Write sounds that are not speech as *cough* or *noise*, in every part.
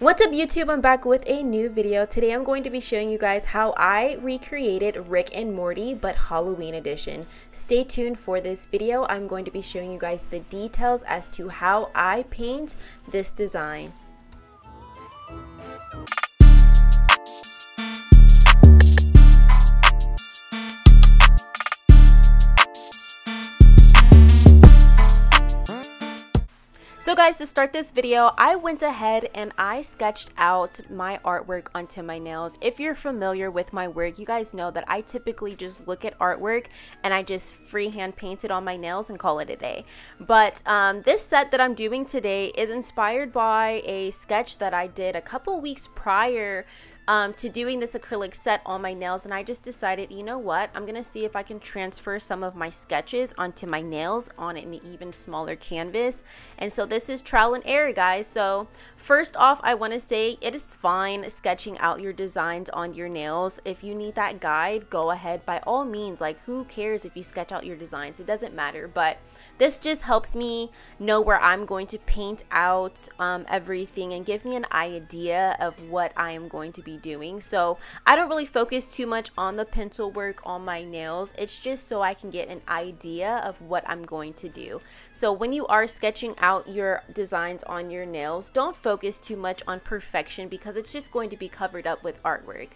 What's up YouTube? I'm back with a new video. Today I'm going to be showing you guys how I recreated Rick and Morty but Halloween edition. Stay tuned for this video. I'm going to be showing you guys the details as to how I paint this design. So guys, to start this video, I went ahead and I sketched out my artwork onto my nails. If you're familiar with my work, you guys know that I typically just look at artwork and I just freehand paint it on my nails and call it a day. But um, this set that I'm doing today is inspired by a sketch that I did a couple weeks prior um, to doing this acrylic set on my nails and I just decided you know what? I'm gonna see if I can transfer some of my sketches onto my nails on an even smaller canvas. And so this is trial and error guys. So first off I want to say it is fine sketching out your designs on your nails. If you need that guide go ahead. By all means like who cares if you sketch out your designs? It doesn't matter. But this just helps me know where I'm going to paint out um, everything and give me an idea of what I am going to be doing. So I don't really focus too much on the pencil work on my nails. It's just so I can get an idea of what I'm going to do. So when you are sketching out your designs on your nails, don't focus too much on perfection because it's just going to be covered up with artwork.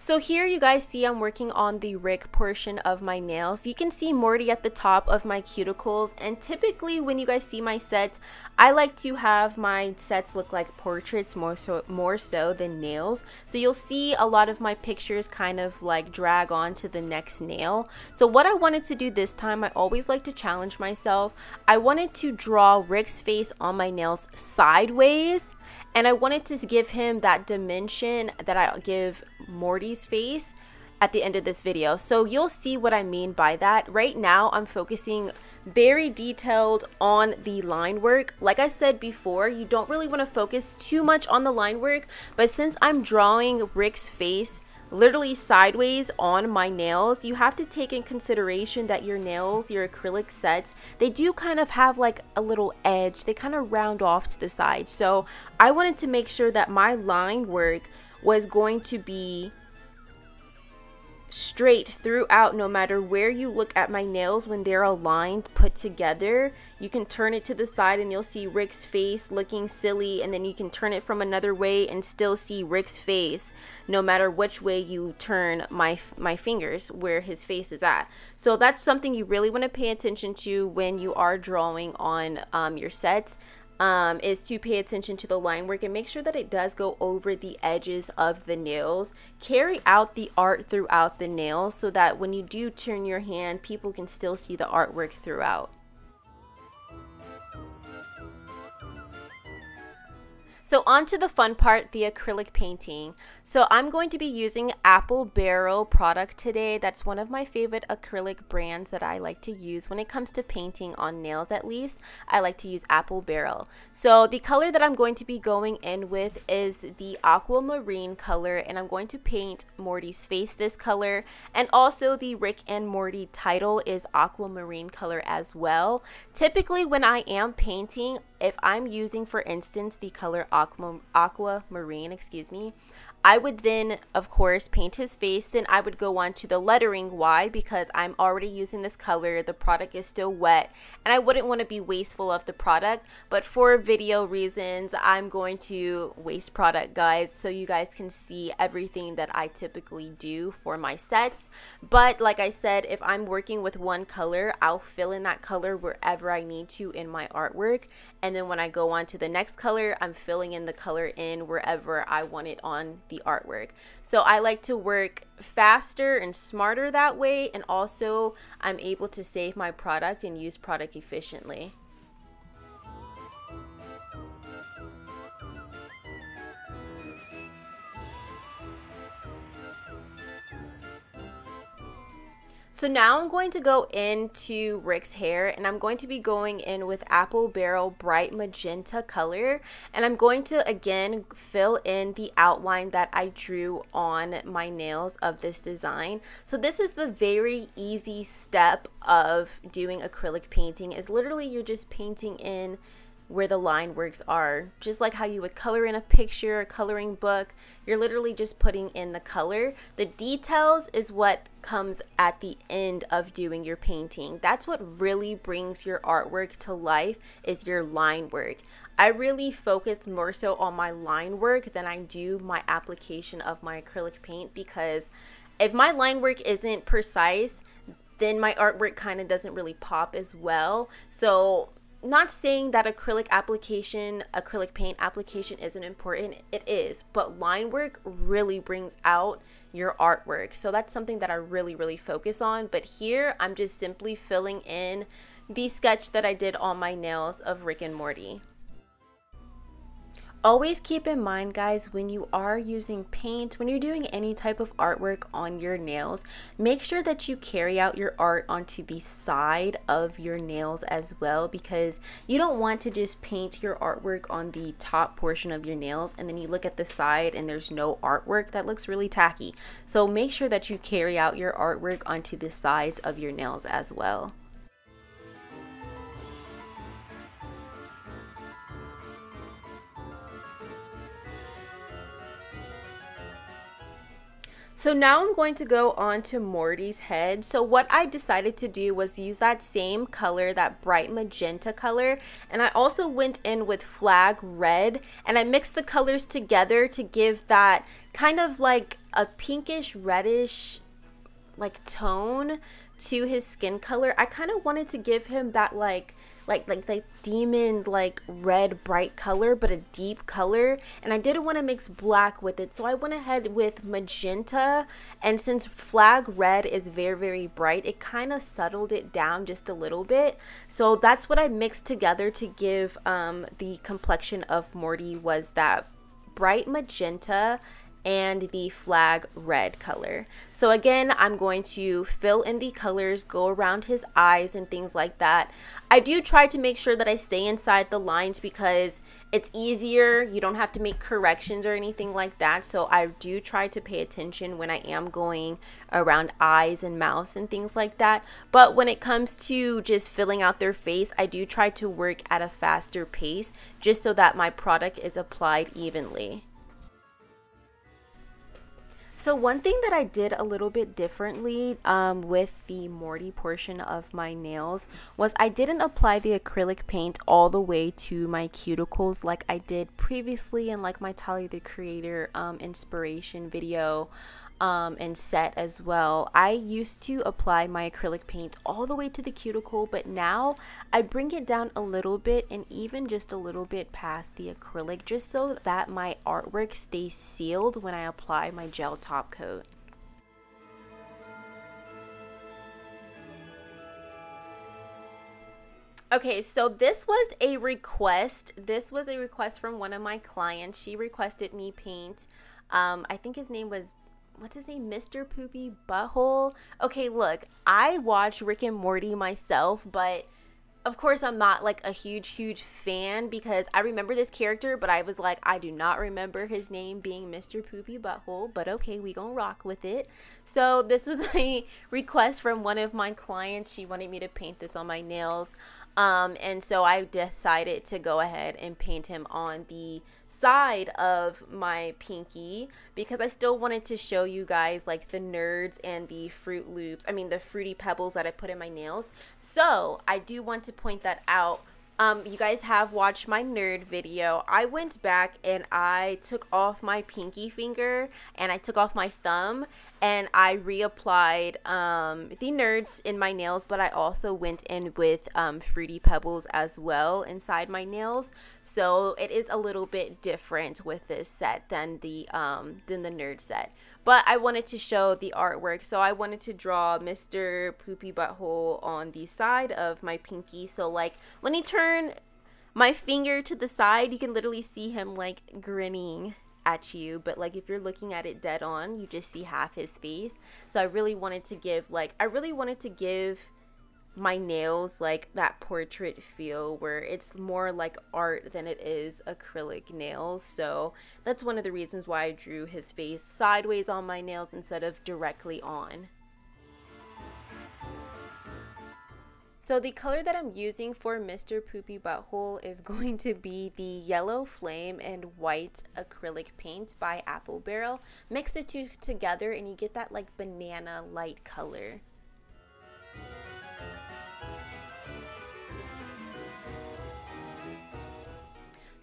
So here you guys see I'm working on the Rick portion of my nails. You can see Morty at the top of my cuticles and typically when you guys see my sets, I like to have my sets look like portraits more so more so than nails. So you'll see a lot of my pictures kind of like drag on to the next nail. So what I wanted to do this time, I always like to challenge myself. I wanted to draw Rick's face on my nails sideways and I wanted to give him that dimension that I give Morty's face at the end of this video. So you'll see what I mean by that. Right now, I'm focusing very detailed on the line work. Like I said before, you don't really want to focus too much on the line work, but since I'm drawing Rick's face literally sideways on my nails, you have to take in consideration that your nails, your acrylic sets, they do kind of have like a little edge. They kind of round off to the side. So I wanted to make sure that my line work was going to be straight throughout no matter where you look at my nails when they're aligned put together you can turn it to the side and you'll see Rick's face looking silly and then you can turn it from another way and still see Rick's face no matter which way you turn my my fingers where his face is at so that's something you really want to pay attention to when you are drawing on um, your sets um, is to pay attention to the line work and make sure that it does go over the edges of the nails. Carry out the art throughout the nails so that when you do turn your hand, people can still see the artwork throughout. So on to the fun part, the acrylic painting. So I'm going to be using Apple Barrel product today. That's one of my favorite acrylic brands that I like to use when it comes to painting on nails at least. I like to use Apple Barrel. So the color that I'm going to be going in with is the aquamarine color and I'm going to paint Morty's face this color and also the Rick and Morty title is aquamarine color as well. Typically when I am painting, if I'm using for instance the color aqua, aquamarine, excuse me, I would then, of course, paint his face. Then I would go on to the lettering. Why? Because I'm already using this color. The product is still wet. And I wouldn't want to be wasteful of the product. But for video reasons, I'm going to waste product, guys. So you guys can see everything that I typically do for my sets. But like I said, if I'm working with one color, I'll fill in that color wherever I need to in my artwork. And then when I go on to the next color, I'm filling in the color in wherever I want it on the artwork. So I like to work faster and smarter that way. And also I'm able to save my product and use product efficiently. So now I'm going to go into Rick's hair and I'm going to be going in with Apple Barrel Bright Magenta color and I'm going to again fill in the outline that I drew on my nails of this design. So this is the very easy step of doing acrylic painting is literally you're just painting in where the line works are. Just like how you would color in a picture, a coloring book, you're literally just putting in the color. The details is what comes at the end of doing your painting. That's what really brings your artwork to life is your line work. I really focus more so on my line work than I do my application of my acrylic paint because if my line work isn't precise, then my artwork kind of doesn't really pop as well. So not saying that acrylic application, acrylic paint application isn't important. It is, but line work really brings out your artwork. So that's something that I really, really focus on. But here, I'm just simply filling in the sketch that I did on my nails of Rick and Morty. Always keep in mind, guys, when you are using paint, when you're doing any type of artwork on your nails, make sure that you carry out your art onto the side of your nails as well because you don't want to just paint your artwork on the top portion of your nails and then you look at the side and there's no artwork. That looks really tacky. So make sure that you carry out your artwork onto the sides of your nails as well. So now I'm going to go on to Morty's head. So what I decided to do was use that same color, that bright magenta color. And I also went in with flag red and I mixed the colors together to give that kind of like a pinkish reddish like tone to his skin color. I kind of wanted to give him that like like like like demon like red bright color but a deep color and I didn't want to mix black with it so I went ahead with magenta and since flag red is very very bright it kind of settled it down just a little bit so that's what I mixed together to give um, the complexion of Morty was that bright magenta and the flag red color. So again, I'm going to fill in the colors, go around his eyes and things like that. I do try to make sure that I stay inside the lines because it's easier. You don't have to make corrections or anything like that. So I do try to pay attention when I am going around eyes and mouths and things like that. But when it comes to just filling out their face, I do try to work at a faster pace just so that my product is applied evenly. So one thing that I did a little bit differently um, with the Morty portion of my nails was I didn't apply the acrylic paint all the way to my cuticles like I did previously in like my Tyler the Creator um, inspiration video um, and set as well. I used to apply my acrylic paint all the way to the cuticle, but now I bring it down a little bit and even just a little bit past the acrylic just so that my artwork stays sealed when I apply my gel top coat. Okay, so this was a request. This was a request from one of my clients. She requested me paint. Um, I think his name was what's his name? Mr. Poopy Butthole. Okay, look, I watch Rick and Morty myself, but of course I'm not like a huge, huge fan because I remember this character, but I was like, I do not remember his name being Mr. Poopy Butthole, but okay, we gonna rock with it. So this was *laughs* a request from one of my clients. She wanted me to paint this on my nails. Um, and so I decided to go ahead and paint him on the side of my pinky because I still wanted to show you guys like the nerds and the Froot Loops, I mean the Fruity Pebbles that I put in my nails. So I do want to point that out. Um, you guys have watched my nerd video. I went back and I took off my pinky finger and I took off my thumb and I reapplied um, the nerds in my nails, but I also went in with um, Fruity Pebbles as well inside my nails. So it is a little bit different with this set than the um, than the nerd set. But I wanted to show the artwork, so I wanted to draw Mr. Poopy Butthole on the side of my pinky. So like when he turn my finger to the side, you can literally see him like grinning at you but like if you're looking at it dead on you just see half his face. So i really wanted to give like i really wanted to give my nails like that portrait feel where it's more like art than it is acrylic nails. So that's one of the reasons why i drew his face sideways on my nails instead of directly on So the color that I'm using for Mr. Poopy Butthole is *laughs* going to be the Yellow Flame and White Acrylic Paint by Apple Barrel. Mix the two together and you get that like banana light color.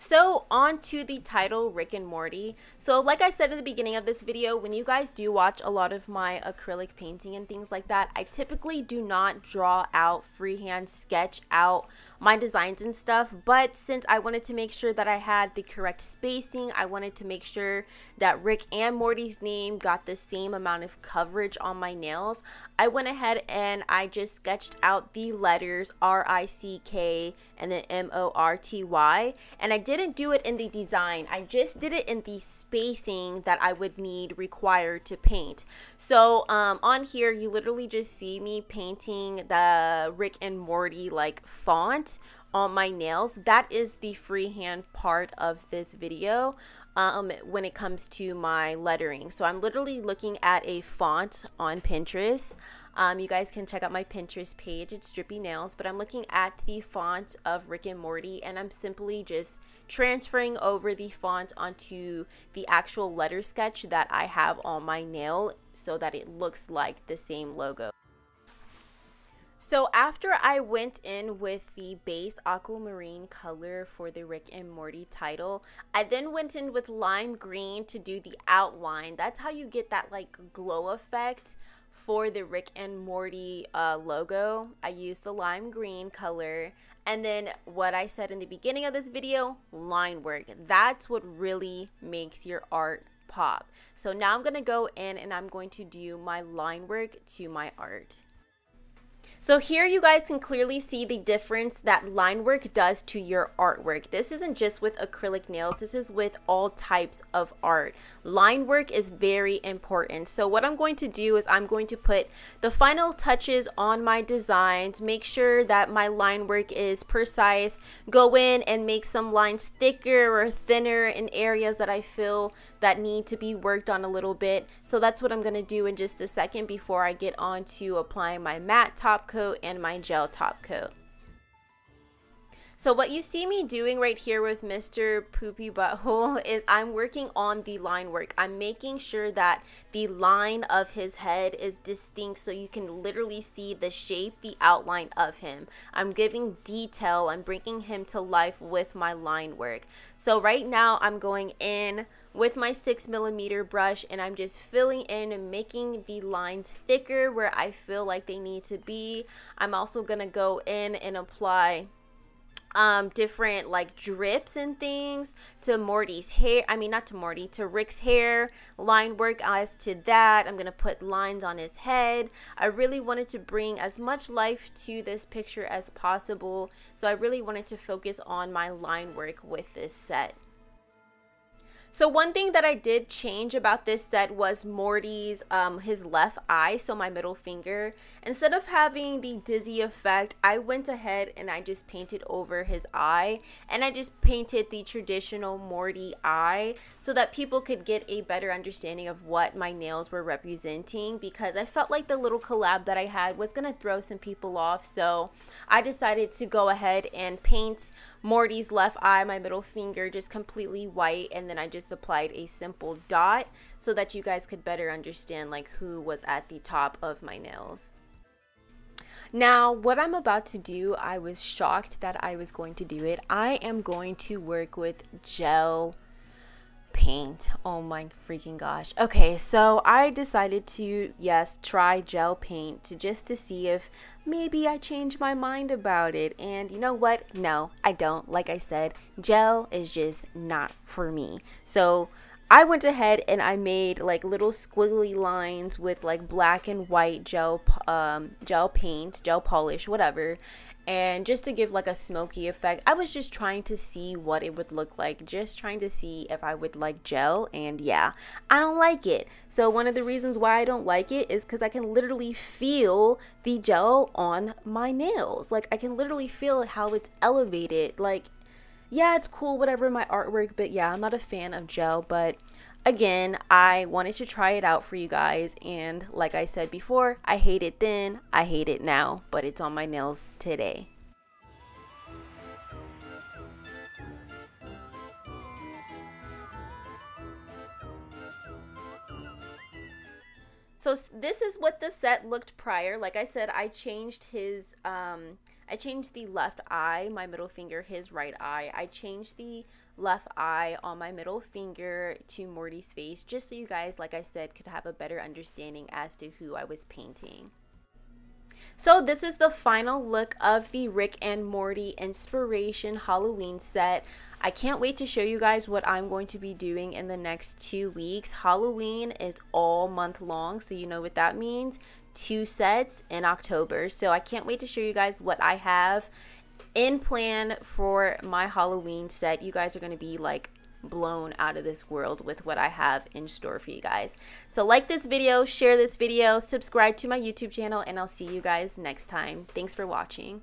So on to the title Rick and Morty. So like I said at the beginning of this video, when you guys do watch a lot of my acrylic painting and things like that, I typically do not draw out freehand sketch out my designs and stuff. But since I wanted to make sure that I had the correct spacing, I wanted to make sure that Rick and Morty's name got the same amount of coverage on my nails. I went ahead and I just sketched out the letters R-I-C-K and then M-O-R-T-Y. And I didn't do it in the design. I just did it in the spacing that I would need required to paint. So um, on here, you literally just see me painting the Rick and Morty like font on my nails. That is the freehand part of this video um, when it comes to my lettering. So I'm literally looking at a font on Pinterest. Um, you guys can check out my Pinterest page. It's Drippy Nails, but I'm looking at the font of Rick and Morty, and I'm simply just transferring over the font onto the actual letter sketch that I have on my nail so that it looks like the same logo. So after I went in with the base aquamarine color for the Rick and Morty title, I then went in with lime green to do the outline. That's how you get that like glow effect for the Rick and Morty uh, logo. I used the lime green color. And then what I said in the beginning of this video, line work. That's what really makes your art pop. So now I'm going to go in and I'm going to do my line work to my art. So here you guys can clearly see the difference that line work does to your artwork. This isn't just with acrylic nails, this is with all types of art. Line work is very important. So what I'm going to do is I'm going to put the final touches on my designs, make sure that my line work is precise, go in and make some lines thicker or thinner in areas that I feel that need to be worked on a little bit. So that's what I'm going to do in just a second before I get on to applying my matte top coat and my gel top coat. So what you see me doing right here with Mr. Poopy Butthole *laughs* is I'm working on the line work. I'm making sure that the line of his head is distinct so you can literally see the shape, the outline of him. I'm giving detail. I'm bringing him to life with my line work. So right now I'm going in with my six millimeter brush and I'm just filling in and making the lines thicker where I feel like they need to be. I'm also gonna go in and apply um, different like drips and things to Morty's hair. I mean, not to Morty, to Rick's hair. Line work as to that. I'm going to put lines on his head. I really wanted to bring as much life to this picture as possible. So I really wanted to focus on my line work with this set. So one thing that I did change about this set was Morty's, um, his left eye, so my middle finger. Instead of having the dizzy effect, I went ahead and I just painted over his eye. And I just painted the traditional Morty eye so that people could get a better understanding of what my nails were representing. Because I felt like the little collab that I had was going to throw some people off. So I decided to go ahead and paint Morty's left eye, my middle finger, just completely white. And then I just applied a simple dot so that you guys could better understand like who was at the top of my nails. Now, what I'm about to do, I was shocked that I was going to do it. I am going to work with gel paint. Oh my freaking gosh. Okay, so I decided to, yes, try gel paint to just to see if maybe I change my mind about it. And you know what? No, I don't. Like I said, gel is just not for me. So I went ahead and I made like little squiggly lines with like black and white gel um, gel paint, gel polish, whatever and just to give like a smoky effect i was just trying to see what it would look like just trying to see if i would like gel and yeah i don't like it. So one of the reasons why i don't like it is because i can literally feel the gel on my nails. Like i can literally feel how it's elevated. Like yeah it's cool whatever my artwork but yeah i'm not a fan of gel but again, I wanted to try it out for you guys. And like I said before, I hate it then, I hate it now, but it's on my nails today. So this is what the set looked prior. Like I said, I changed his, um, I changed the left eye, my middle finger, his right eye. I changed the left eye on my middle finger to Morty's face, just so you guys, like I said, could have a better understanding as to who I was painting. So this is the final look of the Rick and Morty Inspiration Halloween set. I can't wait to show you guys what I'm going to be doing in the next two weeks. Halloween is all month long, so you know what that means. Two sets in October. So I can't wait to show you guys what I have in plan for my Halloween set. You guys are going to be like blown out of this world with what I have in store for you guys. So like this video, share this video, subscribe to my YouTube channel, and I'll see you guys next time. Thanks for watching.